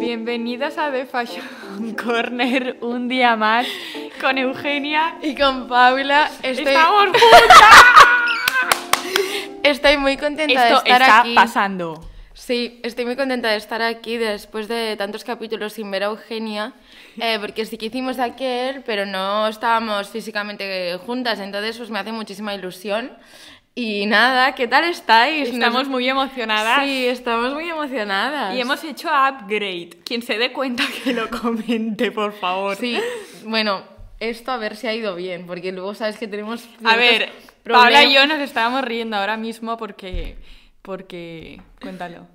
Bienvenidos a The Fashion Corner un día más con Eugenia. Y con Paula estoy, ¡Estamos juntas! estoy muy contenta de Esto estar está aquí. pasando. Sí, estoy muy contenta de estar aquí después de tantos capítulos sin ver a Eugenia, eh, porque sí que hicimos aquel, pero no estábamos físicamente juntas, entonces pues me hace muchísima ilusión. Y nada, ¿qué tal estáis? Estamos Nos- muy emocionadas. Sí, estamos muy emocionadas. Y hemos hecho upgrade. Quien se dé cuenta que lo comente, por favor. Sí, bueno, esto a ver si ha ido bien, porque luego sabes que tenemos... A ver, problemas. Paula y yo nos estábamos riendo ahora mismo porque... Porque... Cuéntalo.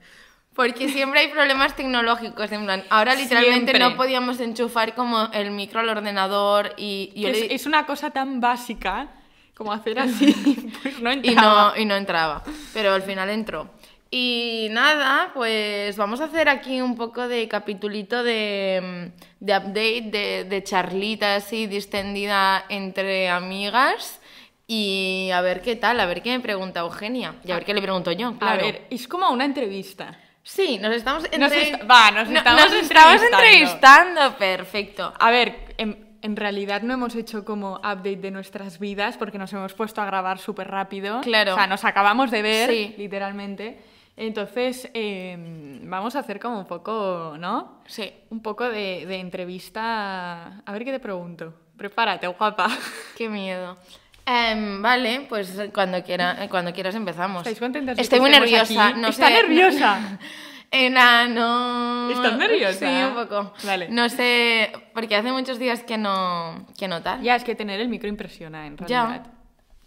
Porque siempre hay problemas tecnológicos, en plan, ahora literalmente Siempre. no podíamos enchufar como el micro al ordenador y, y yo es, le- es una cosa tan básica como hacer así, pues no y entraba. no, y no entraba, pero al final entró. Y nada, pues vamos a hacer aquí un poco de capitulito de, de update, de, de charlita así distendida entre amigas y a ver qué tal, a ver qué me pregunta Eugenia y a ver qué le pregunto yo, A claro. ver, es como una entrevista. Sí, nos estamos Nos entre- est- va, nos No, estamos estamos entrevistando. perfecto. A ver, en, en realidad no hemos hecho como update de nuestras vidas porque nos hemos puesto a grabar súper rápido. Claro. O sea, nos acabamos de ver, Sí. literalmente. Entonces, eh, vamos a hacer como un poco, ¿no? Sí. Un poco de, de entrevista. A ver qué te pregunto. Prepárate, guapa. Qué miedo. Em, vale, pues cuando, quiera, cuando quieras empezamos. ¿Estáis contentas Estoy muy nerviosa. aquí? No ¿Está sé- nerviosa? Eh, nah, no... ¿Estás nerviosa? Sí, un poco. Vale. No sé, porque hace muchos días que no, que no tal. ya, es que tener el micro impresiona, en Ya. realidad.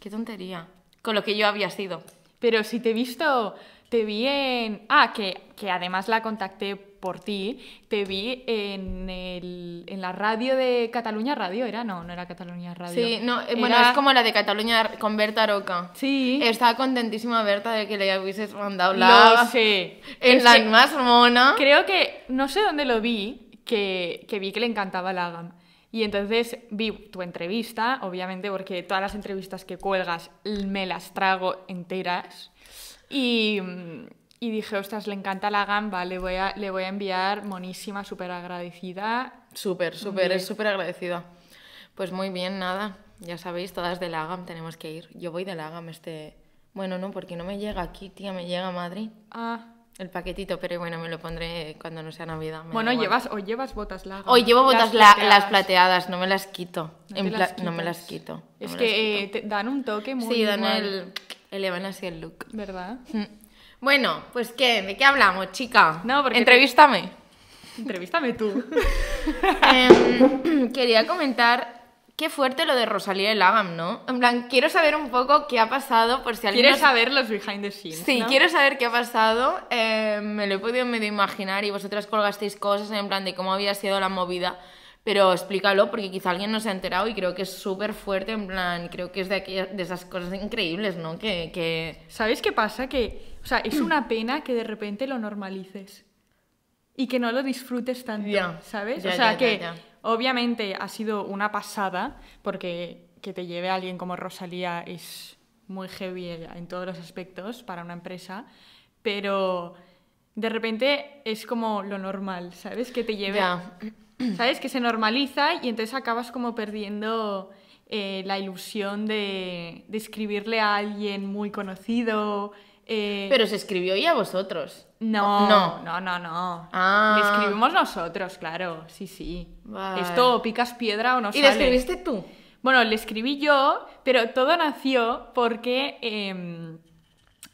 Qué tontería. Con lo que yo había sido. Pero si te he visto, te vi en... Ah, que, que además la contacté por ti, te vi en, el, en la radio de Cataluña Radio, ¿era? No, no era Cataluña Radio. Sí, no, eh, bueno, Era- es como la de Cataluña con Berta Roca. Sí, Estaba contentísima Berta de que le hubieses mandado lo la... sé. En Es la que más mona. Creo que, no sé dónde lo vi, que, que vi que le encantaba la GAM. Y entonces vi tu entrevista, obviamente, porque todas las entrevistas que cuelgas me las trago enteras. Y, mm, y dije, ostras, le encanta la GAM, vale, le voy a, le voy a enviar monísima, súper agradecida. Súper, súper, es súper agradecida. Pues muy bien, nada. Ya sabéis, todas de la GAM tenemos que ir. Yo voy de la GAM este... Bueno, no, porque no me llega aquí, tía, me llega a Madrid. Ah, El paquetito, pero bueno, me lo pondré cuando no sea Navidad. bueno, llevas, o llevas botas la GAM. Hoy llevo botas Las la- plateadas. las plateadas, no me las quito. No En las no me las quito. no Es las que eh, quito. te dan un toque muy Sí, dan igual, el... Elevan así el look. ¿Verdad? Mm. Bueno, pues ¿qué? ¿De qué hablamos, chica? No, porque te- Entrevístame. Entrevístame tú. Em, quería comentar qué fuerte lo de Rosalía y Lagam, ¿no? En plan, quiero saber un poco qué ha pasado por si alguien... ¿Quieres nos- saber los behind the scenes? Sí, no? quiero saber qué ha pasado. Eh, me lo he podido medio imaginar y vosotras colgasteis cosas en plan de cómo había sido la movida. Pero explícalo porque quizá alguien no se ha enterado y creo que es súper fuerte, en plan, creo que es de, aquellas- de esas cosas increíbles, ¿no? Que, que... ¿Sabes qué pasa? Que, sea, es una pena que de repente lo normalices y que no lo disfrutes tanto, Ya, ¿sabes? o sea, que obviamente ha sido una pasada porque que te lleve a alguien como Rosalía es muy heavy en todos los aspectos para una empresa, pero de repente es como lo normal, ¿sabes? Que te lleve... Ya. ¿Sabes? Que se normaliza y entonces acabas como perdiendo eh, la ilusión de, de escribirle a alguien muy conocido. Eh, Pero se escribió y a vosotros. no, no. no, no, no. Ah. Le escribimos nosotros, claro, sí, sí. Vale. Esto picas piedra o no ¿Y sale. le escribiste tú? Bueno, le escribí yo, pero todo nació porque em,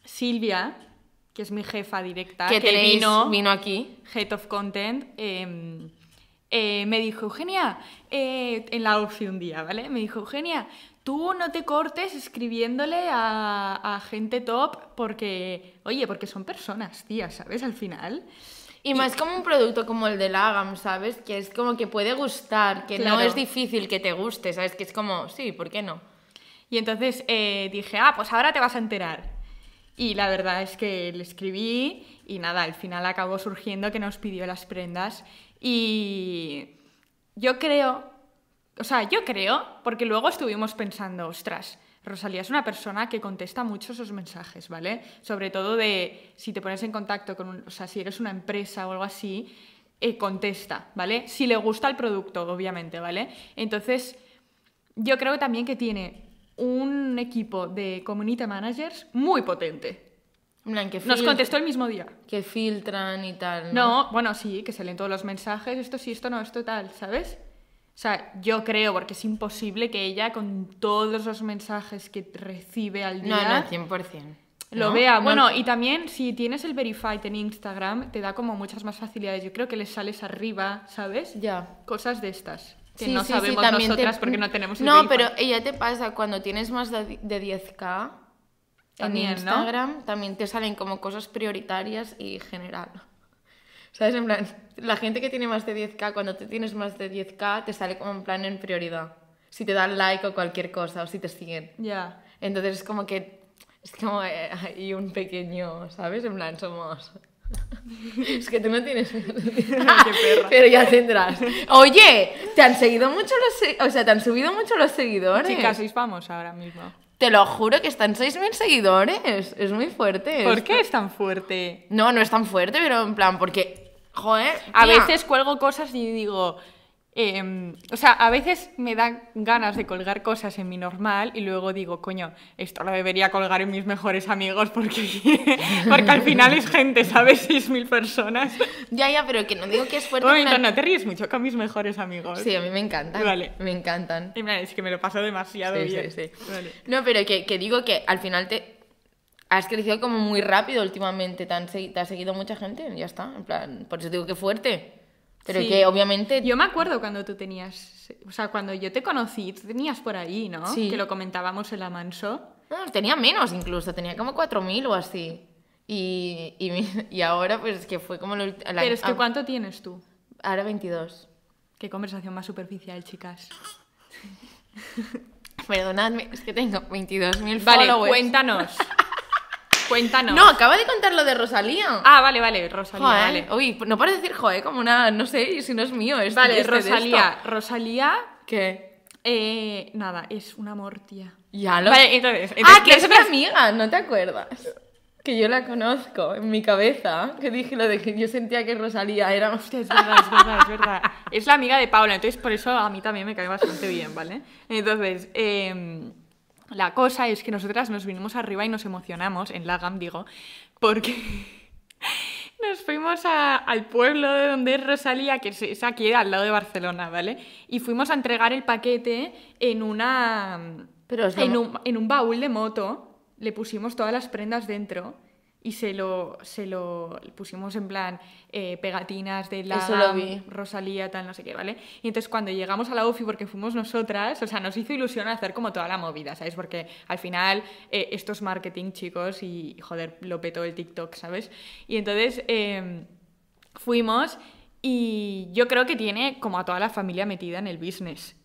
Silvia, que es mi jefa directa, que que vino, vino aquí. Head of Content, eh, eh, me dijo, Eugenia, eh, en la OFI un día, ¿vale? Me dijo, Eugenia, tú no te cortes escribiéndole a, a gente top porque, oye, porque son personas, tía, ¿sabes? Al final. Y más como un producto como el de Lagam, ¿sabes? Que es como que puede gustar, que no es difícil que te guste, ¿sabes? Que es como, sí, ¿por qué no? Y entonces eh, dije, ah, pues ahora te vas a enterar. Y la verdad es que le escribí y nada, al final acabó surgiendo que nos pidió las prendas. Y yo creo, o sea, yo creo, porque luego estuvimos pensando, ostras, Rosalía es una persona que contesta mucho esos mensajes, ¿vale? Sobre todo de si te pones en contacto con, un- o sea, si eres una empresa o algo así, eh, contesta, ¿vale? Si le gusta el producto, obviamente, ¿vale? Entonces, yo creo también que tiene un equipo de community managers muy potente. En plan, que Nos contestó el mismo día. Que filtran y tal. No, bueno, sí, que se leen todos los mensajes, esto sí, esto no, esto tal, ¿sabes? O sea, yo creo, porque es imposible que ella, con todos los mensajes que recibe al No, día, no, 100%. lo ¿No? vea. No- Bueno, y también si tienes el Verified en Instagram, te da como muchas más facilidades. Yo creo que les sales arriba, ¿sabes? Ya. Cosas de estas. Que Sí, no sí, sí, sabemos te- nosotras porque no tenemos el No, pero ella te pasa cuando tienes más de, de 10k También, en ¿no? Instagram, también te salen como cosas prioritarias y general. ¿Sabes? En plan, la gente que tiene más de 10k, cuando tú tienes más de 10k, te sale como en plan en prioridad. Si te dan like o cualquier cosa, o si te siguen. Ya. Entonces es como que es como eh, hay un pequeño, ¿sabes? En plan, somos... es que tú no tienes... perra. Pero ya tendrás. Oye, te han seguido mucho los... O sea, te han subido mucho los seguidores. Chicas, sois famosos ahora mismo. Te lo juro que están 6.000 seguidores. Es muy fuerte. ¿Por esto. qué es tan fuerte? No, no es tan fuerte, pero en plan, porque... Joder, A veces cuelgo cosas y digo. em, o sea, a veces me dan ganas de colgar cosas en mi normal y luego digo, coño, esto lo debería colgar en mis mejores amigos porque, porque al final es gente, ¿sabes? 6.000 personas. Ya, ya, pero que no digo que es fuerte. Plan- no te ríes mucho con mis mejores amigos. Sí, a mí me encantan. Vale. Me encantan. Es que me lo paso demasiado Sí, bien. sí, sí. Vale. No, pero que, que digo que al final te has crecido como muy rápido últimamente, te, han te ha seguido mucha gente, ya está, en plan, por eso digo que fuerte. Pero Sí. que obviamente Yo me acuerdo cuando tú tenías, o sea, cuando yo te conocí, tú tenías por ahí, ¿no? Sí. Que lo comentábamos en la Manso. no, tenía menos incluso, tenía como 4.000 o así. Y, y, y ahora pues es que fue como el Pero es que ah, ¿cuánto tienes tú? Ahora 22. Qué conversación más superficial, chicas. Perdonadme, es que tengo 22.000 Vale, followers. cuéntanos. cuéntanos. No, acaba de contar lo de Rosalía. Ah, vale, vale, Rosalía, Joder, vale. Uy, no puedes decir joder como una, no sé, si no es mío. Este, Vale, este. Rosalía. Rosalía, ¿Qué? eh, nada, es un amor, tía. Ya lo Vale, entonces... Ah, entonces- que es mi amiga, ¿no te acuerdas? Que yo la conozco en mi cabeza. Que dije lo de que yo sentía que Rosalía era. Hostia, es verdad, es verdad, es verdad. Es la amiga de Paula, entonces por eso a mí también me cae bastante bien, ¿vale? Entonces, em, la cosa es que nosotras nos vinimos arriba y nos emocionamos, en Lagam digo, porque nos fuimos a- al pueblo de donde es Rosalía, que es, aquí al lado de Barcelona, ¿vale? Y fuimos a entregar el paquete en una... Pero en, un, en un baúl de moto, le pusimos todas las prendas dentro y se lo, se lo pusimos en plan eh, pegatinas de la. Rosalía, tal, no sé qué, ¿vale? Y entonces cuando llegamos a la UFI, porque fuimos nosotras, o sea, nos hizo ilusión hacer como toda la movida, ¿sabes? Porque al final eh, esto es marketing, chicos, y joder, lo petó el TikTok, ¿sabes? Y entonces eh, fuimos y yo creo que tiene como a toda la familia metida en el business,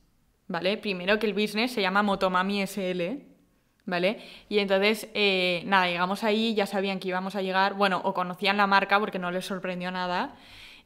¿vale? Primero que el business se llama Motomami SL, ¿vale? Y entonces, eh, nada, llegamos ahí, ya sabían que íbamos a llegar, bueno, o conocían la marca porque no les sorprendió nada,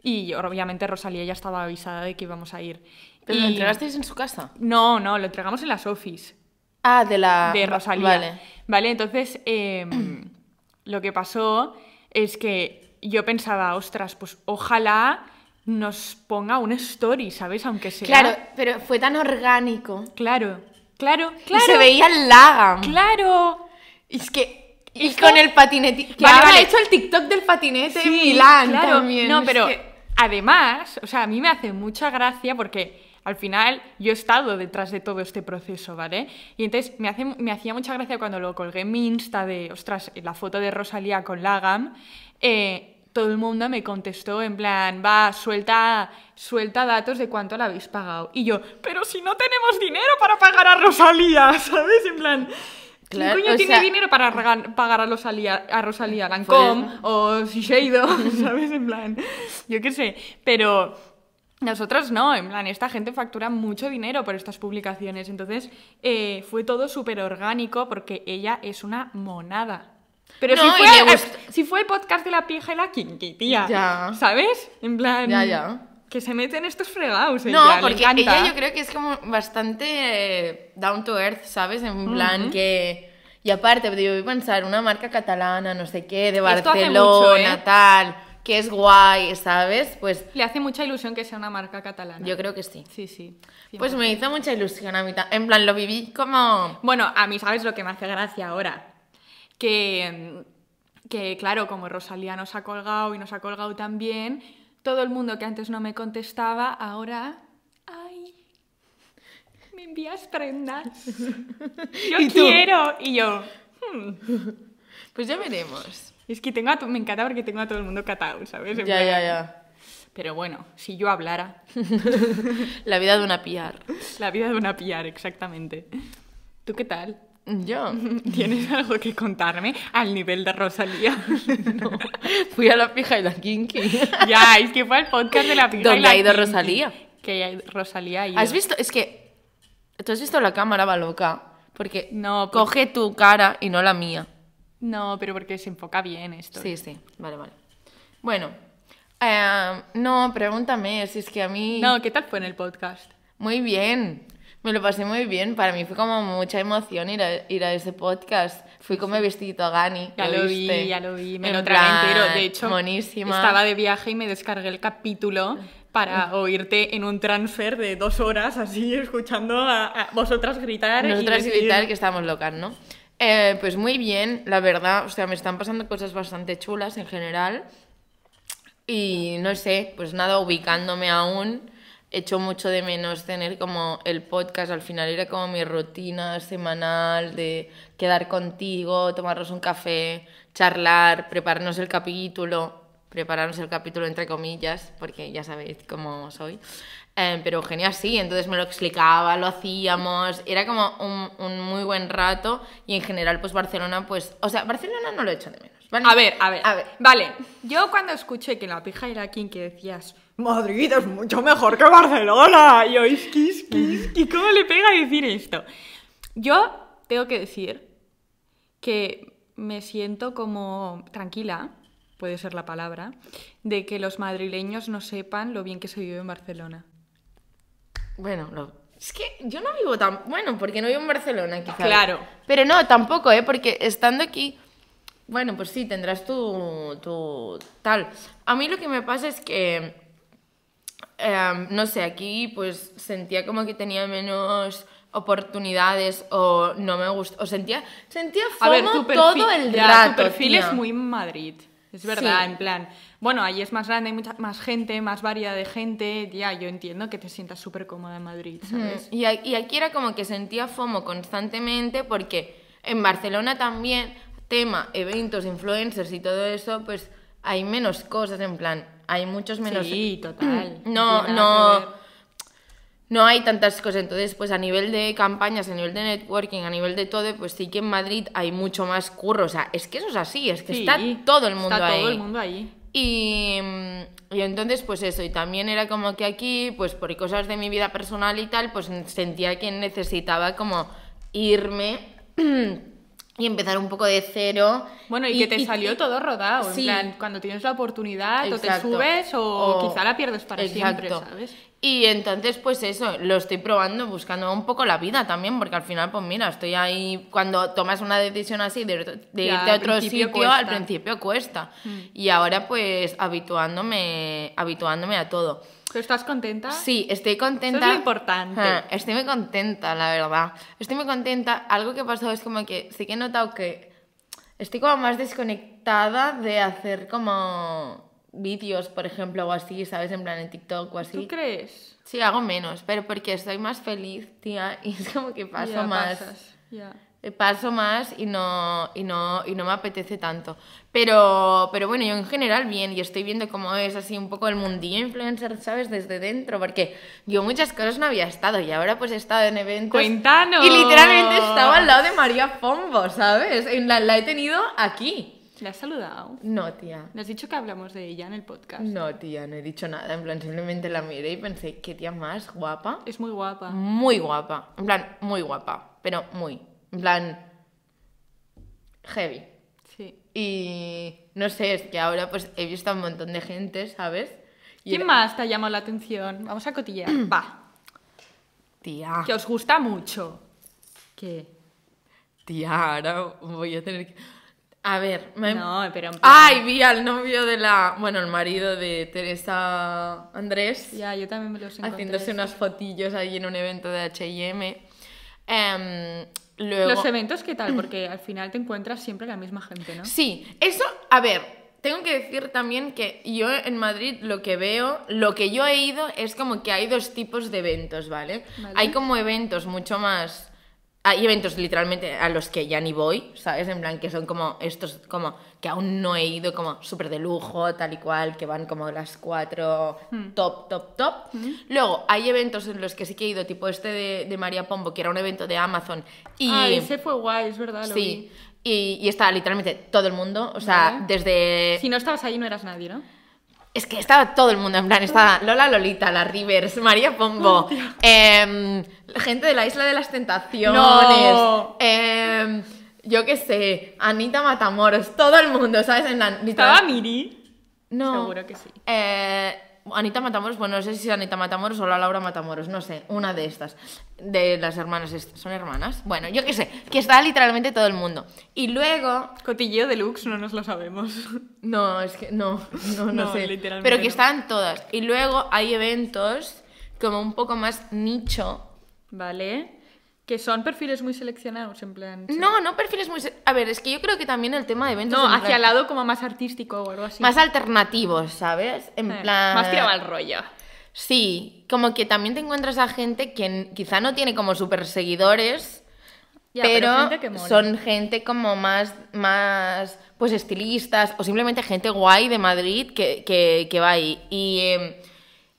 y obviamente Rosalía ya estaba avisada de que íbamos a ir. ¿Pero y... lo entregasteis en su casa? No, no, lo entregamos en las office Ah, de la. de Rosalía. Vale. Vale, entonces em, lo que pasó es que yo pensaba, ostras, pues ojalá nos ponga una story, ¿sabes? Aunque sea. Claro, pero fue tan orgánico. claro, claro, Y claro. se veía el Lagam. Claro. Y es que. Y Esto- con el patinete. Que Vale, vale. ha hecho el TikTok del patinete en Sí, Milán claro. también. No, es pero que- además, o sea, a mí me hace mucha gracia porque al final yo he estado detrás de todo este proceso, ¿vale? Y entonces me, hace, me hacía mucha gracia cuando lo colgué en mi Insta de, ostras, la foto de Rosalía con Lagam, eh, todo el mundo me contestó en plan, va, suelta, suelta datos de cuánto la habéis pagado. Y yo, pero si no tenemos dinero para pagar a Rosalía, ¿sabes? En plan... ¿Quién Claro, coño tiene sea- dinero para pagar a Rosalía, a Rosalía Lancome o Shiseido, ¿sabes? En plan, yo qué sé. Pero nosotros no, en plan, esta gente factura mucho dinero por estas publicaciones. Entonces, eh, fue todo súper orgánico porque ella es una monada. Pero No, si, fue, si el podcast de la pija y la kinky, tía. Ya. ¿Sabes? En plan. Ya, ya. Que se meten estos fregados. No, porque ella yo creo que es como bastante eh, down to earth, ¿sabes? En plan que... Y aparte, yo voy a pensar, una marca catalana, no sé qué, de Barcelona, mucho, ¿eh? tal, que es guay, ¿sabes? Pues Le hace mucha ilusión que sea una marca catalana. yo creo que sí. Sí, sí. Pues me hizo mucha ilusión a mí. En plan, lo viví como... Bueno, a mí, ¿sabes lo que me hace gracia ahora? Que, que, claro, como Rosalía nos ha colgado y nos ha colgado también, todo el mundo que antes no me contestaba, ahora. ¡Ay! ¿Me envías prendas? Yo quiero. Y yo. Pues ya veremos. Es que tengo a me encanta porque tengo a todo el mundo catado, ¿sabes? En Ya, plan- ya, ya. Pero bueno, si yo hablara, La vida de una PR. la vida de una pillar, exactamente. ¿Tú qué tal? Yo ¿Tienes algo que contarme al nivel de Rosalía? fui a la pija y la kinky. ya, es que fue el podcast de la pija y ¿Dónde la ha ido Kinky, Rosalía? Que hay- Rosalía ha ido. ¿Has visto? Es que... ¿Tú has visto la cámara, va loca? Porque No, por- coge tu cara y no la mía. No, pero porque se enfoca bien esto. Sí, sí. Vale, vale. Bueno. eh, no, pregúntame. Si es que a mí... No, ¿qué tal fue en el podcast? Muy bien. Me lo pasé muy bien. Para mí fue como mucha emoción ir a, ir a ese podcast. Fui con mi vestidito Gani. Ya lo vi, ya lo vi, me En lo tragué entero. De hecho, Monísima. estaba de viaje y me descargué el capítulo para oírte en un transfer de dos horas, así, escuchando a, a vosotras gritar. Nosotras y decir- tal, que estábamos locas, ¿no? Eh, pues muy bien, la verdad. O sea, me están pasando cosas bastante chulas en general. Y no sé, pues nada, ubicándome aún. Echo mucho de menos tener como el podcast. Al final era como mi rutina semanal de quedar contigo, tomarnos un café, charlar, prepararnos el capítulo. Prepararnos el capítulo entre comillas, porque ya sabéis cómo soy. Eh, pero genial, sí, entonces me lo explicaba, lo hacíamos, era como un, un muy buen rato y en general pues Barcelona pues, o sea, Barcelona no lo echo de menos, ¿vale? A ver, a ver, A ver. Vale, yo cuando escuché que la pija era quien que decías Madrid es mucho mejor que Barcelona. Y yo, isqui, ¿cómo le pega decir esto? Yo tengo que decir que me siento como tranquila, puede ser la palabra, de que los madrileños no sepan lo bien que se vive en Barcelona. Bueno, lo- es que yo no vivo tan, bueno, porque no vivo en Barcelona quizás. Claro. Pero no, tampoco, ¿eh? Porque estando aquí, bueno, pues sí, tendrás tu, tu tal. A mí lo que me pasa es que, em, no sé, aquí pues sentía como que tenía menos oportunidades o no me gustó, o sentía, sentía A ver, FOMO tu perfil, todo el ya, rato, tu perfil es muy Madrid. Es verdad, Sí. en plan, bueno, ahí es más grande, hay mucha más gente, más variedad de gente. Ya, yo entiendo que te sientas súper cómoda en Madrid, ¿sabes? Y, a- y aquí era como que sentía FOMO constantemente porque en Barcelona también, tema, eventos, influencers y todo eso, pues hay menos cosas, en plan, hay muchos menos... Sí, total. No, no, no hay tantas cosas. Entonces, pues a nivel de campañas, a nivel de networking, a nivel de todo, pues sí que en Madrid hay mucho más curro. O sea, es que eso es así, es que Sí, está todo el mundo está ahí. todo el mundo ahí. Y, y entonces, pues eso, y también era como que aquí, pues por cosas de mi vida personal y tal, pues sentía que necesitaba como irme y empezar un poco de cero. Bueno, y, que te salió todo rodado. Sí. En plan, cuando tienes la oportunidad, o te subes o, O- quizá la pierdes para siempre. ¿sabes? Y entonces, pues eso, lo estoy probando, buscando un poco la vida también, porque al final, pues mira, estoy ahí, cuando tomas una decisión así de, de Ya, irte a otro sitio, al cuesta. Mm. principio cuesta. Y ahora, pues, habituándome, habituándome a todo. ¿Pero estás contenta? Sí, estoy contenta. Eso es lo importante. Ah, Estoy muy contenta, la verdad. Estoy muy contenta. Algo que ha pasado es como que sí que he notado que estoy como más desconectada de hacer como vídeos, por ejemplo, o así, ¿sabes? En plan en TikTok o así. ¿Tú crees? Sí, hago menos, pero porque estoy más feliz, tía, y es como que paso Ya más. pasas, ya. Eh, Paso más y no, y no, y no me apetece tanto. Pero, pero bueno, yo en general bien, y estoy viendo cómo es así un poco el mundillo influencer, ¿sabes? Desde dentro, porque yo muchas cosas no había estado y ahora pues he estado en eventos. ¡Cuéntanos! Y literalmente estaba al lado de María Pombo, ¿sabes? En la, la he tenido aquí. ¿Le has saludado? No, tía. ¿Le has dicho que hablamos de ella en el podcast? No, tía, no he dicho nada. En plan, simplemente la miré y pensé, qué tía más guapa. Es muy guapa. Muy guapa. En plan, muy guapa. Pero muy. En plan. Heavy. Sí. Y no sé, es que ahora pues he visto a un montón de gente, ¿sabes? Y ¿Quién era- más te ha llamado la atención? Vamos a cotillear. Va. Tía, Que os gusta mucho. ¿Qué? tía, ahora voy a tener que... A ver, me... No, pero en plan- Ay, vi al novio de la... Bueno, el marido de Teresa Andrés. Ya, yo también me los encontré. haciéndose unas fotillos ahí en un evento de H&M. Em, luego... Los eventos, ¿qué tal? Porque al final te encuentras siempre la misma gente, ¿no? Sí, eso, a ver, tengo que decir también que yo en Madrid lo que veo, lo que yo he ido es como que hay dos tipos de eventos, ¿vale? Vale. Hay como eventos mucho más... Hay eventos literalmente a los que ya ni voy, ¿sabes? En plan que son como estos, como que aún no he ido, como súper de lujo, tal y cual, que van como las cuatro top, top, top. Luego hay eventos en los que sí que he ido, tipo este de, de María Pombo, que era un evento de Amazon. Y... Ah, ese fue guay, es verdad, lo Sí, y, y está literalmente todo el mundo, o sea, Vale. desde... Si no estabas ahí no eras nadie, ¿no? Es que estaba todo el mundo, en plan, estaba Lola Lolita, la Rivers, María Pombo, em, gente de la Isla de las Tentaciones, No. em, yo qué sé, Anita Matamoros, todo el mundo, ¿sabes? En Estaba Miri. No. Seguro que sí. Eh, Anita Matamoros, bueno, no sé si es Anita Matamoros o la Laura Matamoros, no sé, una de estas, de las hermanas, ¿son hermanas? Bueno, yo qué sé, que está literalmente todo el mundo. Y luego, Cotilleo deluxe, no nos lo sabemos. No, es que no, no, no, No, sé. literalmente Pero que no. están todas. Y luego hay eventos como un poco más nicho. ¿Vale? Que son perfiles muy seleccionados, en plan... No, no perfiles muy... A ver, es que yo creo que también el tema de eventos... No, hacia el lado como más artístico o algo así. Más alternativos, ¿sabes? En Eh, plan... Más tirado al rollo. Sí, como que también te encuentras a gente que quizá no tiene como super seguidores, Ya, pero, gente son gente como más, más, pues estilistas o simplemente gente guay de Madrid que, que, que va ahí. Y, eh,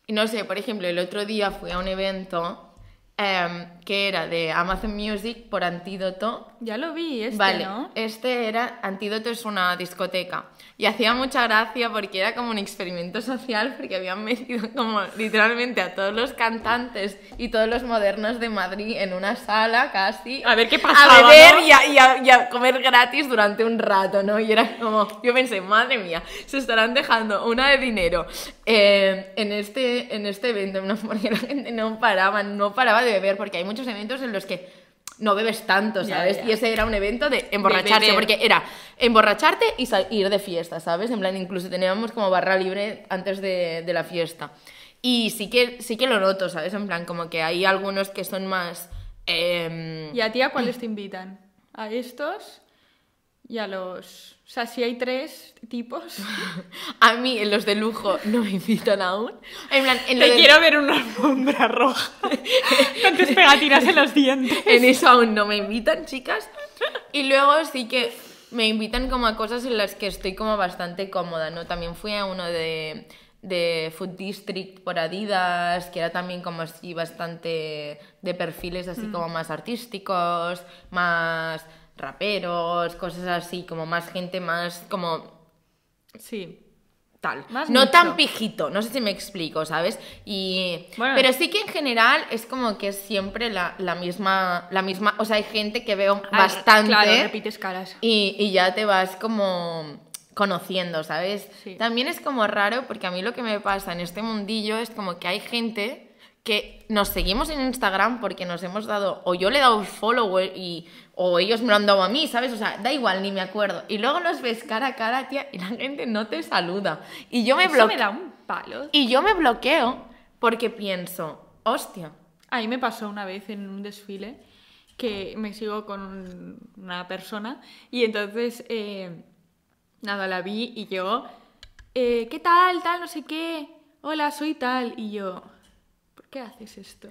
y no sé, por ejemplo, el otro día fui a un evento em, que era de Amazon Music por Antídoto. Ya lo vi, este, vale, ¿no? este era, Antídoto es una discoteca. Y hacía mucha gracia porque era como un experimento social, porque habían metido como literalmente a todos los cantantes y todos los modernos de Madrid en una sala casi. A ver qué pasaba, A beber ¿no? y, a, y a- y a comer gratis durante un rato, ¿no? Y era como, yo pensé, madre mía, se estarán dejando una de dinero eh, en, este, en este evento, ¿no? porque la gente no paraba, no paraba de beber, porque hay muchos eventos en los que no bebes tanto, ¿sabes? ya. Y ese era un evento de emborracharse, porque era emborracharte y ir de fiesta, ¿sabes? En plan, incluso teníamos como barra libre antes de, de la fiesta. Y sí que, sí que lo noto, ¿sabes? En plan, como que hay algunos que son más... em, ¿Y a ti a cuáles te invitan? ¿A estos? Y a los... O sea, si hay tres tipos... A mí, en los de lujo, no me invitan aún. En plan, en, Te de- quiero ver una alfombra roja. Con tus pegatinas en los dientes. en eso aún no me invitan, chicas. Y luego sí que me invitan como a cosas en las que estoy como bastante cómoda, ¿no? También fui a uno de, de Food District por Adidas, que era también como así bastante de perfiles así como más artísticos, más raperos, cosas así, como más gente más como Sí. tal. Más no tan pijito, no sé si me explico, ¿sabes? Y Bueno. pero sí que en general es como que es siempre la, la misma la misma, o sea, hay gente que veo bastante Claro, repites caras. y, y ya te vas como conociendo, ¿sabes? Sí. También es como raro porque a mí lo que me pasa en este mundillo es como que hay gente que nos seguimos en Instagram porque nos hemos dado, o yo le he dado follower y, o ellos me lo han dado a mí, ¿sabes? O sea, da igual, ni me acuerdo. Y luego los ves cara a cara, tía, y la gente no te saluda. Y yo me Eso me bloqueo. da un palo. Y yo me bloqueo porque pienso, hostia, A mí me pasó una vez en un desfile que me sigo con un- una persona y entonces, eh, nada, la vi y yo, eh, ¿qué tal? Tal, no sé qué. Hola, soy tal. Y yo, ¿por qué haces esto?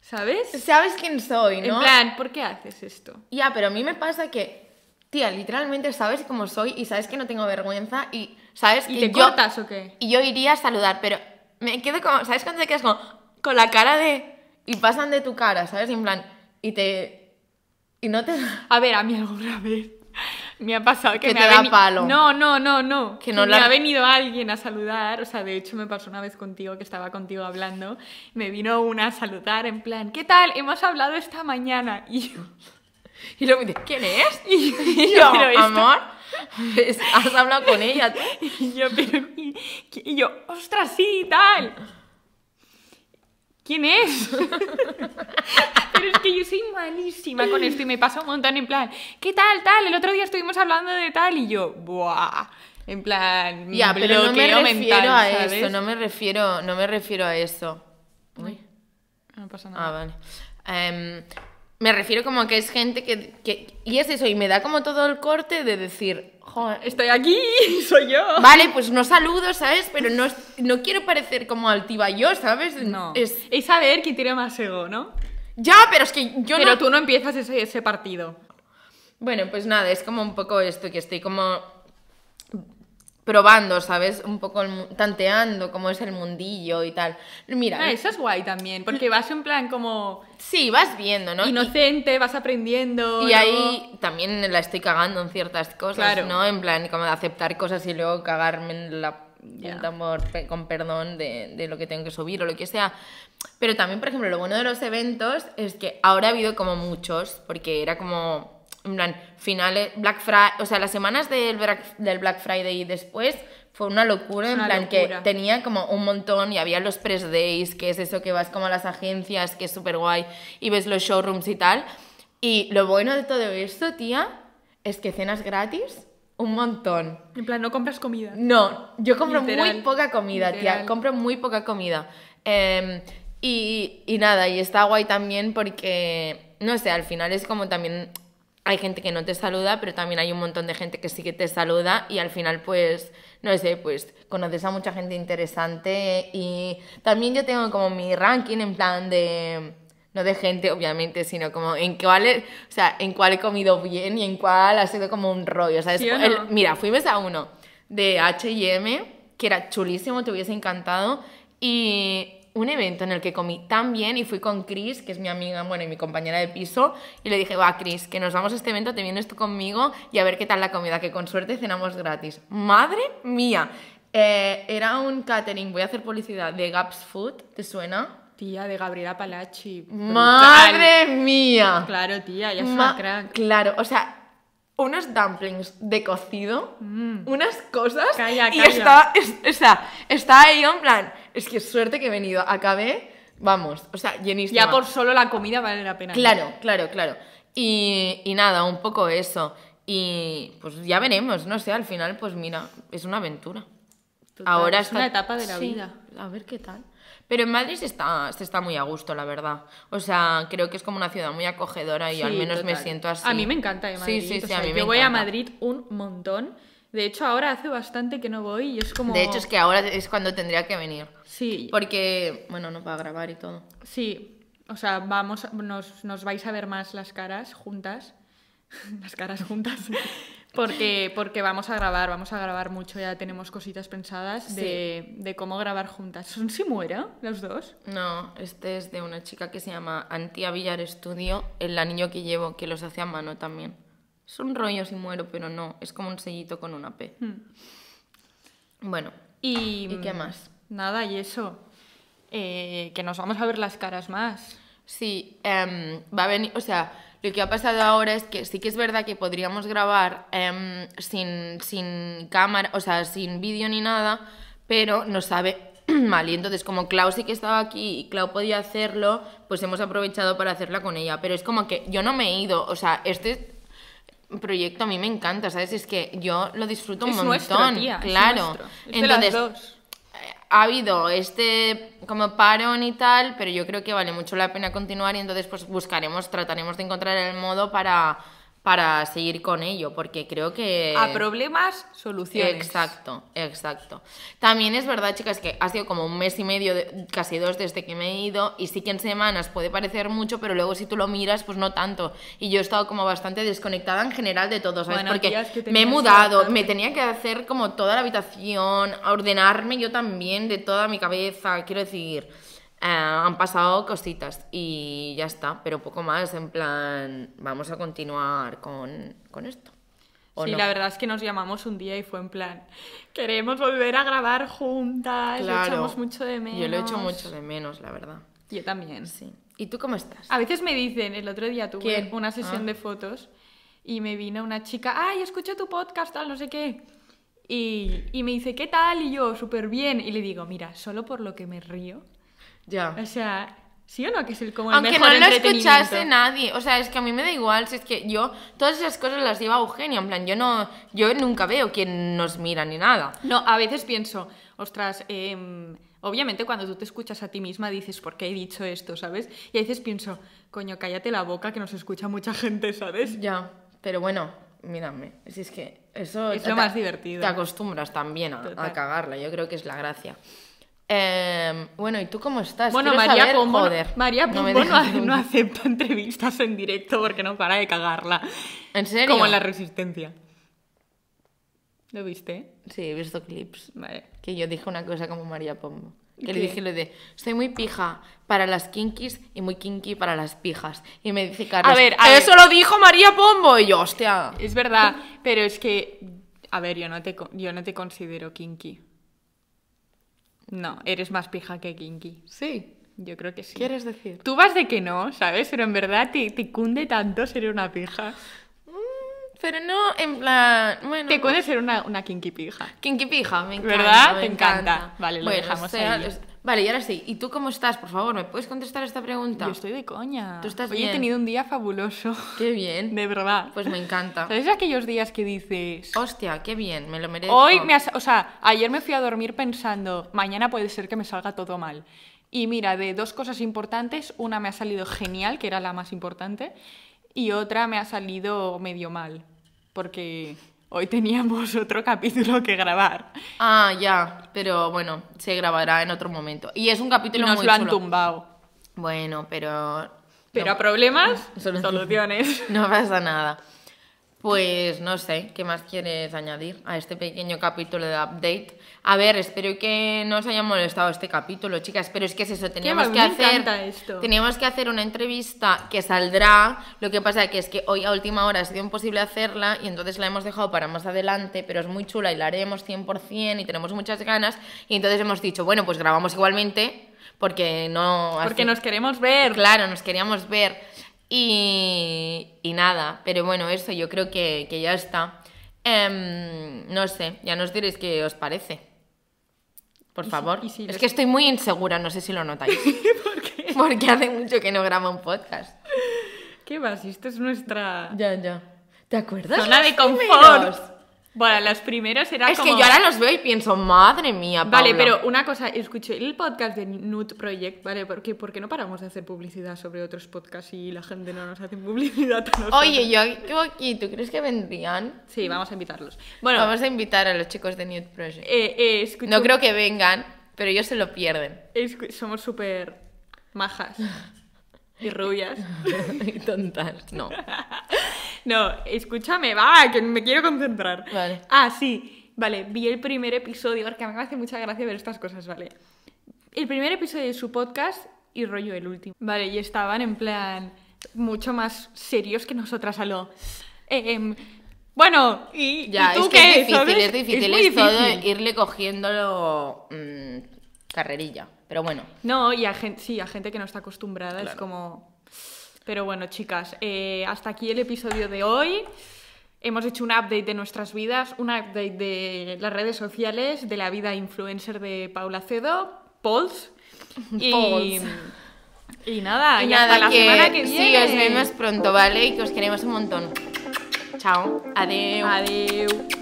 ¿Sabes? ¿sabes quién soy, no? En plan, ¿por qué haces esto? Ya, pero a mí me pasa que, tía, literalmente sabes cómo soy y sabes que no tengo vergüenza y sabes ¿Y que te yo, cortas o qué? y yo iría a saludar, pero me quedo como, ¿sabes cuando te quedas como con la cara de y pasan de tu cara, ¿sabes? En plan y te y no te A ver, a mí alguna vez me ha pasado que, Que me te ha da palo. No, no, no, no. Que Que, no me la- ha venido alguien a saludar. O sea, de hecho me pasó una vez contigo que estaba contigo hablando. Me vino una a saludar en plan, ¿qué tal? Hemos hablado esta mañana. Y yo, y luego me dice, ¿quién es? y Y yo, yo, pero amor, has hablado con ella. tú?". Y yo, pero, y, y yo, ostras, sí, tal. ¿Quién es? Pero es que yo soy malísima con esto y me pasa un montón en plan, ¿qué tal, tal? El otro día estuvimos hablando de tal y yo, ¡buah! En plan, Ya, pero no me refiero mental, a ¿sabes? eso, no me refiero, no me refiero a eso. Uy. No pasa nada. Ah, vale. Em, me refiero como que es gente que, que- Y es eso, y me da como todo el corte de decir, joder, Estoy aquí, soy yo. Vale, pues no saludo, ¿sabes? Pero no, no quiero parecer como altiva yo, ¿sabes? No. Es... Es saber quién tiene más ego, ¿no? Ya, pero es que yo Pero no... tú no empiezas ese, ese partido. Bueno, pues nada, es como un poco esto, que estoy como probando, ¿sabes? Un poco tanteando cómo es el mundillo y tal. Mira, Ah, eso es guay también, porque vas en plan como sí, vas viendo, ¿no? Y- inocente, vas aprendiendo. Y, ahí también la estoy cagando en ciertas cosas, Claro. ¿no? En plan, como de aceptar cosas y luego cagarme en la por- pe- con perdón de, de lo que tengo que subir o lo que sea. Pero también, por ejemplo, lo bueno de los eventos es que ahora ha habido como muchos, porque era como, en plan, finales, Black Friday, o sea, las semanas del Black, del Black Friday y después fue una locura, en Una plan locura. que tenía como un montón y había los press days, que es eso que vas como a las agencias, que es súper guay, y ves los showrooms y tal. Y lo bueno de todo esto, tía, es que cenas gratis, un montón. En plan, no compras comida. No, yo compro Literal, muy poca comida, literal. tía. Compro muy poca comida. Eh, y, y nada, y está guay también porque, no sé, al final es como también hay gente que no te saluda, pero también hay un montón de gente que sí que te saluda y al final pues, no sé, pues conoces a mucha gente interesante y también yo tengo como mi ranking en plan de... No de gente, obviamente, sino como en cuál, he- o sea, en cuál he comido bien y en cuál ha sido como un rollo, ¿sabes? ¿Sí o El-? Mira, fuimos a uno de H&M, que era chulísimo, te hubiese encantado, y un evento en el que comí tan bien y fui con Chris, que es mi amiga, bueno, y mi compañera de piso, y le dije, va, Chris, que nos vamos a este evento, te vienes tú conmigo y a ver qué tal la comida, que con suerte cenamos gratis. ¡Madre mía! Eh, era un catering, voy a hacer publicidad, de Gaps Food, ¿te suena? Tía, de Gabriela Palachi. ¡Madre mía! Claro, tía, ya es una crack. Claro, o sea, unos dumplings de cocido, unas cosas. Mm. Calla, y calla. está, es- o sea, está ahí en plan, es que suerte que he venido. Acabé, vamos, o sea, llenísima. Ya por solo la comida vale la pena. Claro, claro, claro. Y, y nada, un poco eso. Y pues ya veremos, no sé, al final, pues mira, es una aventura. Total, Ahora es está... una etapa de la Sí, vida. A ver qué tal. Pero en Madrid se está, se está muy a gusto, la verdad. O sea, creo que es como una ciudad muy acogedora y Sí, al menos me siento así. A mí me encanta de Madrid. Sí, sí, o sí, sea, a mí yo me voy a. Madrid un montón. De hecho, ahora hace bastante que no voy y es como... De hecho, es que ahora es cuando tendría que venir. Sí, Porque, bueno, no para grabar y todo. sí. O sea, vamos, nos, nos vais a ver más las caras juntas. las caras juntas. Porque, porque vamos a grabar, vamos a grabar mucho. Ya tenemos cositas pensadas de, de cómo grabar juntas. ¿Son si muera los dos? No, este es de una chica que se llama Antía Villar Estudio, el anillo que llevo, que los hace a mano también. Es un rollo si muero, pero no, es como un sellito con una P. Bueno, Y, ¿Y qué más? Nada, y eso. Eh, que nos vamos a ver las caras más. Sí, em, va a venir, o sea, lo que ha pasado ahora es que sí que es verdad que podríamos grabar em, sin, sin cámara, o sea, sin vídeo ni nada, pero no sabe mal. Y entonces, como Clau sí que estaba aquí y Clau podía hacerlo, pues hemos aprovechado para hacerla con ella. Pero es como que yo no me he ido, o sea, este proyecto a mí me encanta, ¿sabes? Es que yo lo disfruto un es montón. nuestro, tía. claro. Es entonces. Ha habido este como parón y tal, pero yo creo que vale mucho la pena continuar y entonces pues buscaremos, trataremos de encontrar el modo para, para seguir con ello, porque creo que... A problemas, soluciones. Exacto, exacto. También es verdad, chicas, que ha sido como un mes y medio, de- casi dos desde que me he ido, y sí que en semanas puede parecer mucho, pero luego si tú lo miras, pues no tanto. Y yo he estado como bastante desconectada en general de todo, ¿sabes? Bueno, Porque que me he mudado, me tenía que hacer como toda la habitación, ordenarme yo también de toda mi cabeza, quiero decir, eh, han pasado cositas y ya está, pero poco más, en plan, vamos a continuar con, con esto. ¿o Sí, no? la verdad es que nos llamamos un día y fue en plan, queremos volver a grabar juntas, lo Claro. echamos mucho de menos. Yo lo echo mucho de menos, la verdad. Yo también. Sí. ¿Y tú cómo estás? A veces me dicen, el otro día tuve ¿Quién? una sesión Ah. de fotos y me vino una chica, ay, escucho tu podcast, tal, no sé qué. Y, y me dice, ¿qué tal? Y yo, súper bien. Y le digo, mira, solo por lo que me río, Ya. O sea, ¿sí o no? Que es el, como el Aunque mejor no lo escuchase nadie. O sea, es que a mí me da igual. Si es que yo, todas esas cosas las lleva Eugenia. En plan, yo no, yo nunca veo quién nos mira ni nada. No, a veces pienso, ostras, em, obviamente cuando tú te escuchas a ti misma dices, ¿por qué he dicho esto? ¿Sabes? Y a veces pienso, coño, cállate la boca que nos escucha mucha gente, ¿sabes? Ya. Pero bueno, mírame. Si es que eso. Es lo más divertido. Te acostumbras también a, a cagarla. Yo creo que es la gracia. Em, bueno, ¿y tú cómo estás? Bueno, Quiero María saber- Pombo, Joder, María Pombo no, no acepta entrevistas en directo porque no para de cagarla. ¿En serio? Como en la resistencia. ¿Lo viste? Sí, he visto clips. Vale. Que yo dije una cosa como María Pombo. Que ¿Qué? le dije lo de, estoy muy pija para las kinkis y muy kinky para las pijas. Y me dice Carlos, A ver, a eso lo dijo María Pombo. Y yo, hostia. Es verdad, pero es que, a ver, yo no te, yo no te considero kinky. No, eres más pija que kinky. Sí, Yo creo que sí. ¿quieres decir? Tú vas de que no, ¿sabes? Pero en verdad te, te cunde tanto ser una pija. Pero no, en plan, bueno. Te cunde ser una, una kinky pija. Kinky pija, me encanta. ¿Verdad? me Te encanta. Vale, lo dejamos sea, ahí. es- Vale, y ahora sí. ¿Y tú cómo estás? Por favor, ¿me puedes contestar esta pregunta? Yo estoy de coña. Tú estás Hoy bien. he tenido un día fabuloso. Qué bien. De verdad. Pues me encanta. ¿Sabes aquellos días que dices... Hostia, qué bien, me lo merezco. Hoy me has- o sea, ayer me fui a dormir pensando, mañana puede ser que me salga todo mal. Y mira, de dos cosas importantes, una me ha salido genial, que era la más importante, y otra me ha salido medio mal, porque hoy teníamos otro capítulo que grabar. Ah, ya, pero bueno, se grabará en otro momento. Y es un Y capítulo nos muy lo han chulo. tumbado. Bueno, pero Pero no, a problemas, soluciones. no pasa nada. Pues no sé, ¿qué más quieres añadir a este pequeño capítulo de update? A ver, espero que no os haya molestado este capítulo, chicas, pero es que es eso, teníamos que hacer esto. teníamos que hacer una entrevista que saldrá, lo que pasa que es que hoy a última hora ha sido imposible hacerla y entonces la hemos dejado para más adelante, pero es muy chula y la haremos 100% y tenemos muchas ganas y entonces hemos dicho, bueno, pues grabamos igualmente porque no Porque nos queremos ver. Claro, nos queríamos ver. Y, y nada, pero bueno, eso yo creo que, que ya está. Em, no sé, ya nos diréis qué os parece. Por si- favor. si es les- que estoy muy insegura, no sé si lo notáis. ¿Por qué? Porque hace mucho que no grabo un podcast. ¿Qué va? Si esto es nuestra Ya, ya. ¿Te acuerdas? zona de primeros? Bueno, las primeras era Es como... que yo ahora los veo y pienso, madre mía, Vale, Paula. pero una cosa, escuché el podcast de Nude Project, ¿vale? ¿Por qué, por qué no paramos de hacer publicidad sobre otros podcasts y la gente no nos hace publicidad a? Oye, yo yo aquí, ¿tú crees que vendrían? Sí, vamos a invitarlos. Bueno, Vamos a invitar a los chicos de Nude Project. eh, eh, No creo que vengan, pero ellos se lo pierden. escu- somos súper majas y rubias. y tontas, no. No, escúchame, va, que me quiero concentrar. Vale. Ah, sí. Vale, vi el primer episodio, porque a mí me hace mucha gracia ver estas cosas, ¿vale? El primer episodio de su podcast y rollo el último. Vale, y estaban en plan mucho más serios que nosotras a lo... eh, em, bueno, y, Ya, ¿y tú es que qué, es difícil, sabes? es difícil, es, todo irle cogiéndolo mm, carrerilla. Pero bueno, No, y a gente, sí, a gente que no está acostumbrada es como... Pero bueno, chicas, eh, hasta aquí el episodio de hoy. Hemos hecho un update de nuestras vidas, un update de las redes sociales, de la vida influencer de Paula Cedo, Pauls. Y, nada, y y hasta nada, la que, semana que sí, viene. os vemos pronto, ¿vale? Y que os queremos un montón. Chao, adiós. Adiós.